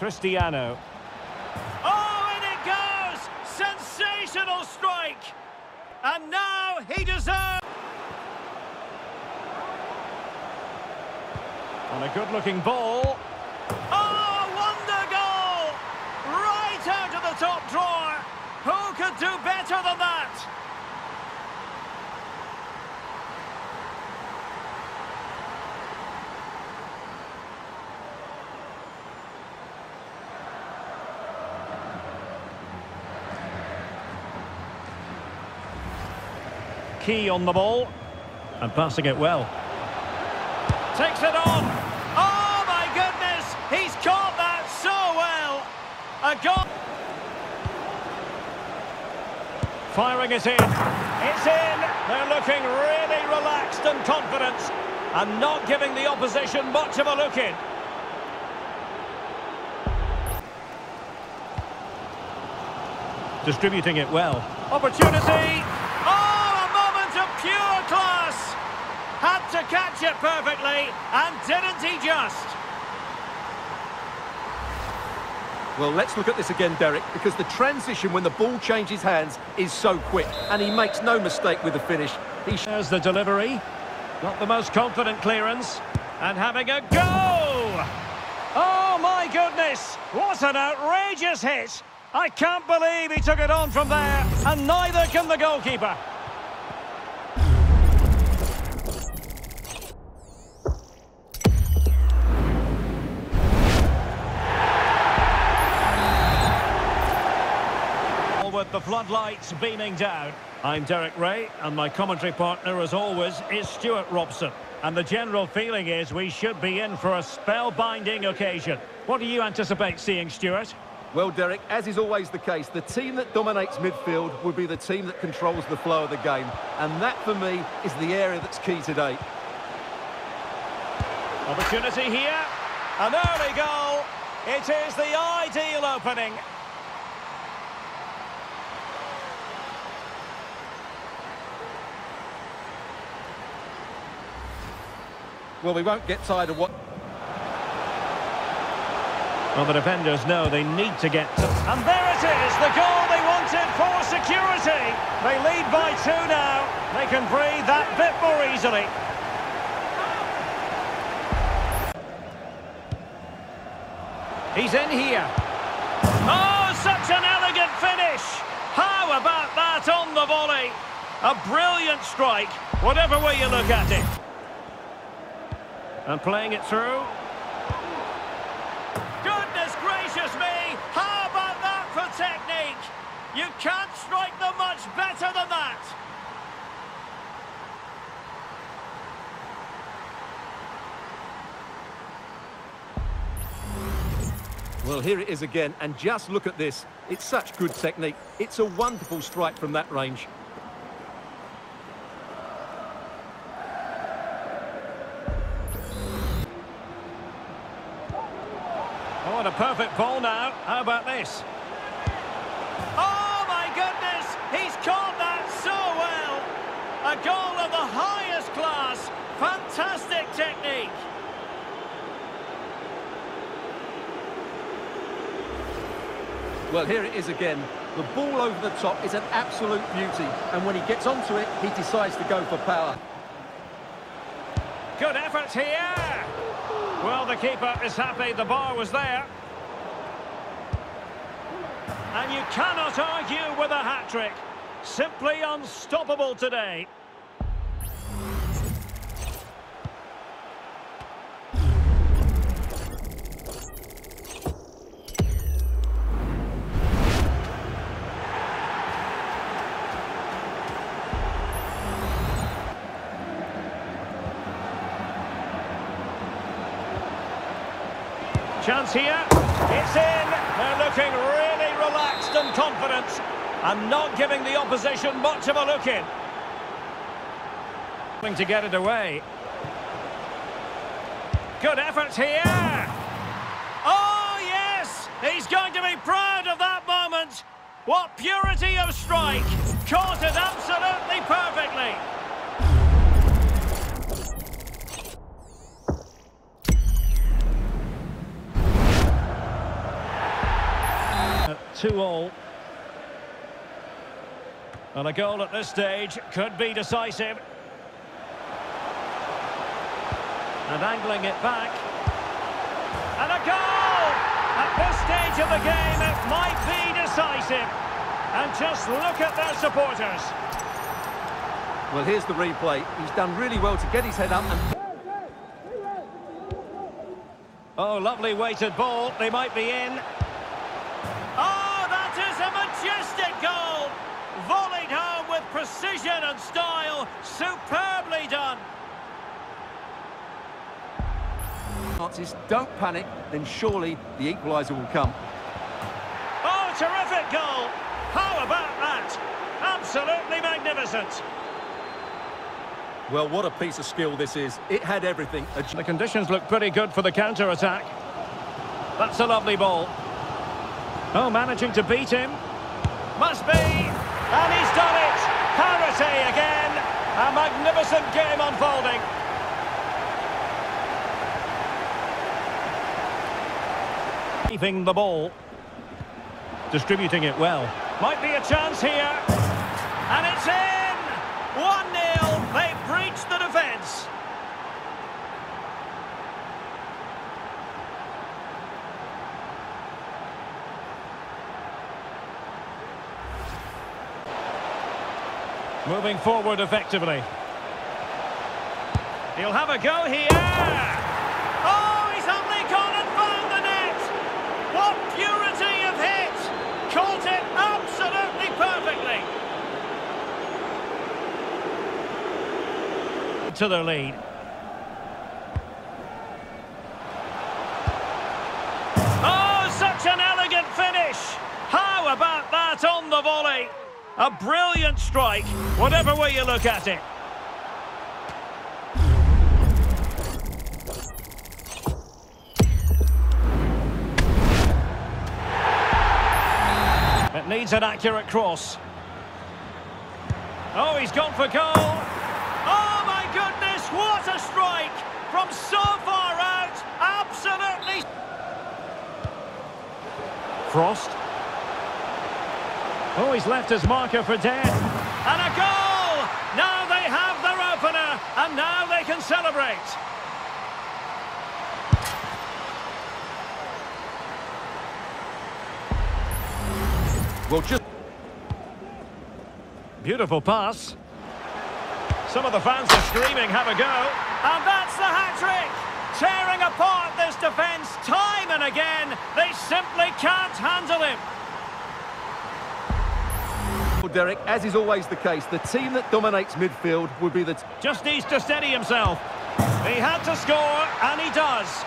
Cristiano. Oh, and it goes! Sensational strike! And now he deserves... And a good-looking ball. Oh, wonder goal! Right out of the top drawer! Who could do better than that? Key on the ball. And passing it well. Takes it on. Oh, my goodness! He's caught that so well! A goal... Firing it in. It's in. They're looking really relaxed and confident. And not giving the opposition much of a look in. Distributing it well. Opportunity. Had to catch it perfectly, and didn't he just? Well, let's look at this again, Derek, because the transition when the ball changes hands is so quick, and he makes no mistake with the finish. He shares the delivery. Not the most confident clearance. And having a go! Oh, my goodness! What an outrageous hit! I can't believe he took it on from there, and neither can the goalkeeper. With the floodlights beaming down, I'm Derek Rae, and my commentary partner, as always, is Stewart Robson. And the general feeling is we should be in for a spellbinding occasion. What do you anticipate seeing, Stewart? Well, Derek, as is always the case, the team that dominates midfield will be the team that controls the flow of the game. And that, for me, is the area that's key today. Opportunity here. An early goal. It is the ideal opening. Well, we won't get tired of what... Well, the defenders know they need to get... To... And there it is, the goal they wanted for security. They lead by two now. They can breathe that bit more easily. He's in here. Oh, such an elegant finish! How about that on the volley? A brilliant strike, whatever way you look at it. And playing it through. Goodness gracious me! How about that for technique? You can't strike them much better than that. Well, here it is again, and just look at this. It's such good technique. It's a wonderful strike from that range. Oh, and a perfect ball now. How about this? Oh my goodness! He's caught that so well! A goal of the highest class! Fantastic technique! Well, here it is again. The ball over the top is an absolute beauty, and when he gets onto it, he decides to go for power. Good effort here. Well, the keeper is happy the bar was there. And you cannot argue with a hat-trick. Simply unstoppable today. Chance here. It's in. They're looking really relaxed and confident and not giving the opposition much of a look in. Trying to get it away. Good effort here. Oh, yes! He's going to be proud of that moment. What purity of strike! Caught it absolutely perfectly. Two all. And a goal at this stage could be decisive. And angling it back. And a goal! At this stage of the game, it might be decisive. And just look at their supporters. Well, here's the replay. He's done really well to get his head up and... Oh, lovely weighted ball. They might be in. Precision and style. Superbly done. chances. Don't panic, then surely the equaliser will come. Oh, terrific goal! How about that? Absolutely magnificent. Well, what a piece of skill this is. It had everything. The conditions look pretty good for the counter-attack. That's a lovely ball. Oh, managing to beat him. Must be. And he's done it. Parity again. A magnificent game unfolding. Keeping the ball. Distributing it well. Might be a chance here. And it's in! 1-0. They breached the defence. Moving forward effectively. He'll have a go here. Oh, he's only gone and found the net! What purity of hit! Caught it absolutely perfectly! To their lead. Oh, such an elegant finish! How about that on the volley? A brilliant strike, whatever way you look at it. It needs an accurate cross. Oh, he's gone for goal. Oh my goodness, what a strike! From so far out, absolutely... Frost. Oh, he's left his marker for dead. And a goal! Now they have their opener, and now they can celebrate. Well, just... Beautiful pass. Some of the fans are screaming, have a go. And that's the hat-trick! Tearing apart this defence time and again. They simply can't handle him. Derek, as is always the case, the team that dominates midfield would be the... Just needs to steady himself. He had to score, and he does.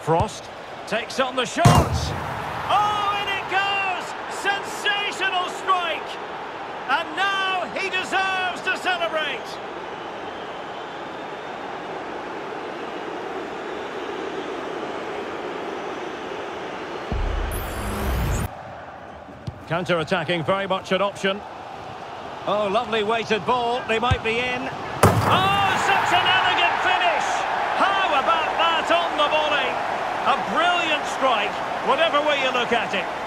Frost takes on the shot. Oh, in it goes! Sensational strike! And now he deserves to celebrate. Counter-attacking, very much an option. Oh, lovely weighted ball. They might be in. Oh, such an elegant finish! How about that on the volley? A brilliant strike, whatever way you look at it.